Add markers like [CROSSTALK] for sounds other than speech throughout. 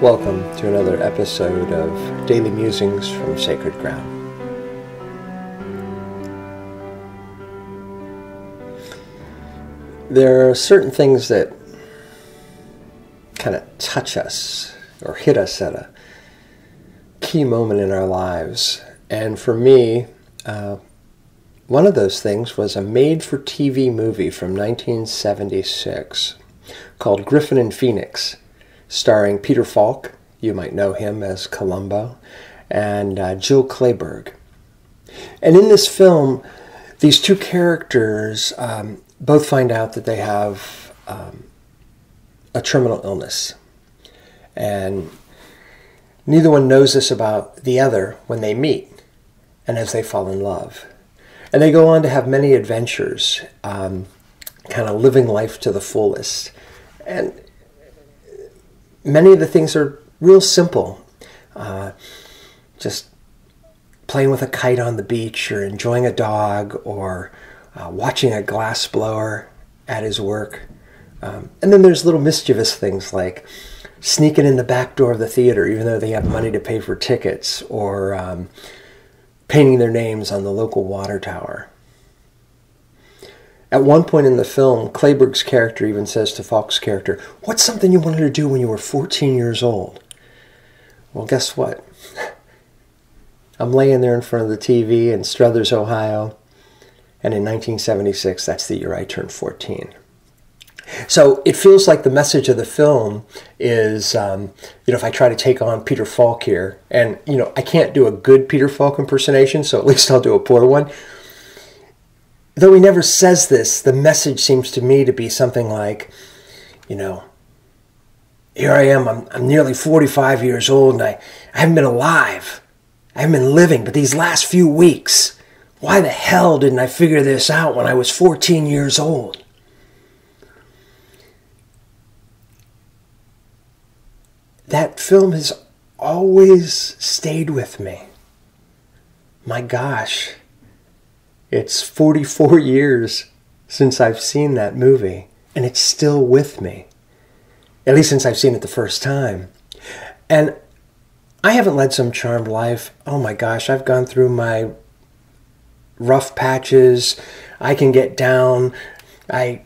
Welcome to another episode of Daily Musings from Sacred Ground. There are certain things that kind of touch us or hit us at a key moment in our lives. And for me, uh, one of those things was a made for TV movie from 1976 called Griffin and Phoenix starring Peter Falk, you might know him as Columbo, and uh, Jill Clayburgh. And in this film, these two characters um, both find out that they have um, a terminal illness. And neither one knows this about the other when they meet and as they fall in love. And they go on to have many adventures, um, kind of living life to the fullest. And many of the things are real simple. Uh, just playing with a kite on the beach or enjoying a dog or uh, watching a glass blower at his work. Um, and then there's little mischievous things like sneaking in the back door of the theater even though they have money to pay for tickets or um, painting their names on the local water tower. At one point in the film, Clayburgh's character even says to Falk's character, What's something you wanted to do when you were 14 years old? Well, guess what? [LAUGHS] I'm laying there in front of the TV in Struthers, Ohio, and in 1976, that's the year I turned 14. So it feels like the message of the film is, um, you know, if I try to take on Peter Falk here, and, you know, I can't do a good Peter Falk impersonation, so at least I'll do a poor one though he never says this, the message seems to me to be something like, you know, here I am, I'm, I'm nearly 45 years old and I, I haven't been alive. I haven't been living, but these last few weeks, why the hell didn't I figure this out when I was 14 years old? That film has always stayed with me. My gosh. It's 44 [LAUGHS] years since I've seen that movie, and it's still with me. At least since I've seen it the first time. And I haven't led some charmed life. Oh my gosh, I've gone through my rough patches. I can get down. I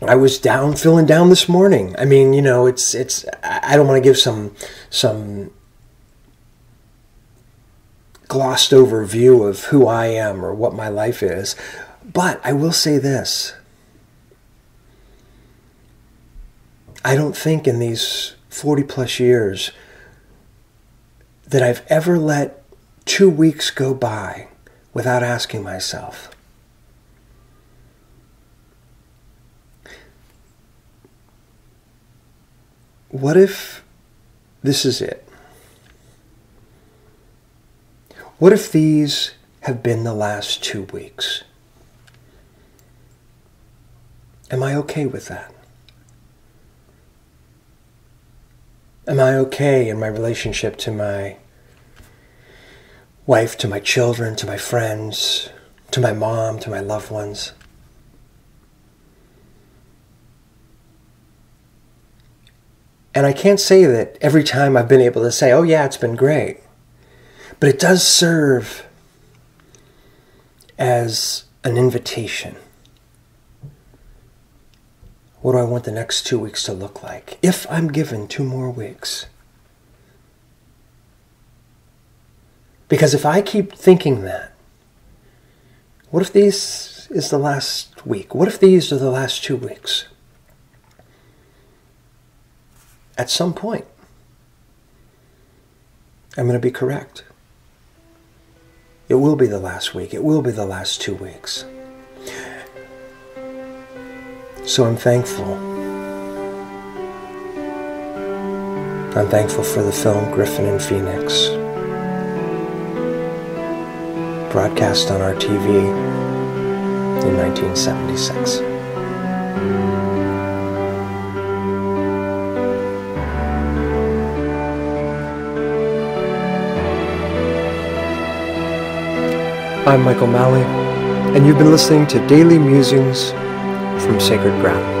I was down feeling down this morning. I mean, you know, it's it's I don't want to give some some glossed over view of who I am or what my life is. But I will say this I don't think in these 40 plus years that I've ever let two weeks go by without asking myself, what if this is it? What if these have been the last two weeks? Am I okay with that? Am I okay in my relationship to my wife, to my children, to my friends, to my mom, to my loved ones? And I can't say that every time I've been able to say, oh, yeah, it's been great. But it does serve as an invitation. What do I want the next two weeks to look like? If I'm given two more weeks. Because if I keep thinking that, what if this is the last week? What if these are the last two weeks? At some point, I'm going to be correct. It will be the last week. It will be the last two weeks. So I'm thankful. I'm thankful for the film Griffin and Phoenix, broadcast on our TV in 1976. I'm Michael Malley, and you've been listening to Daily Musings from Sacred Ground.